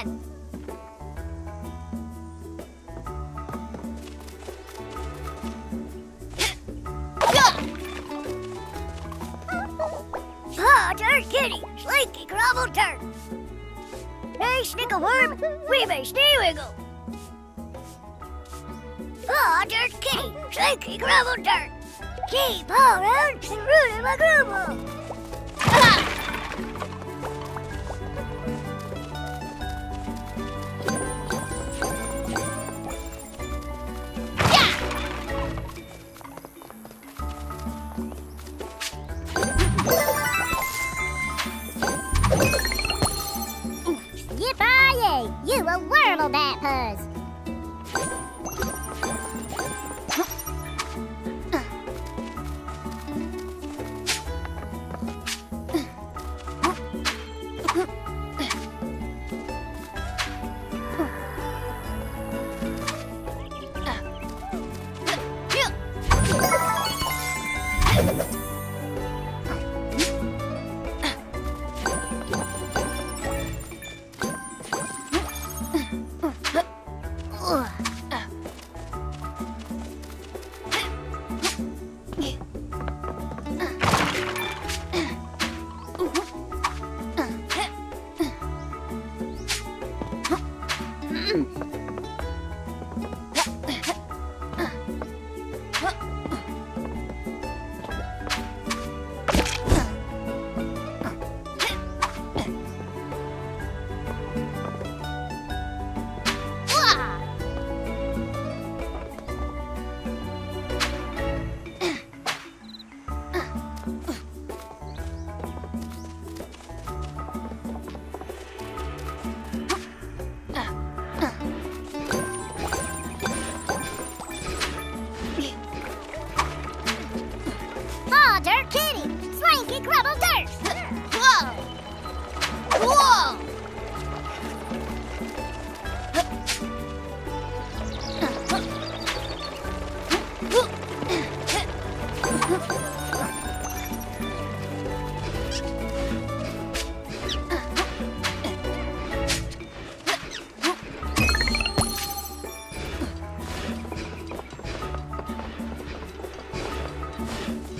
on! Paw, turn kitty, slinky, grovel, turn. Hey, snickle worm, we may stay wiggle. Paw, turn kitty, slinky, grovel, turn. Keep paw round and root in my grumble. Yippee! You a wormle that puzz! Mm. Mm-hmm. kitty, Slinky Grubble Dirt. Whoa! Whoa!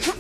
Huh?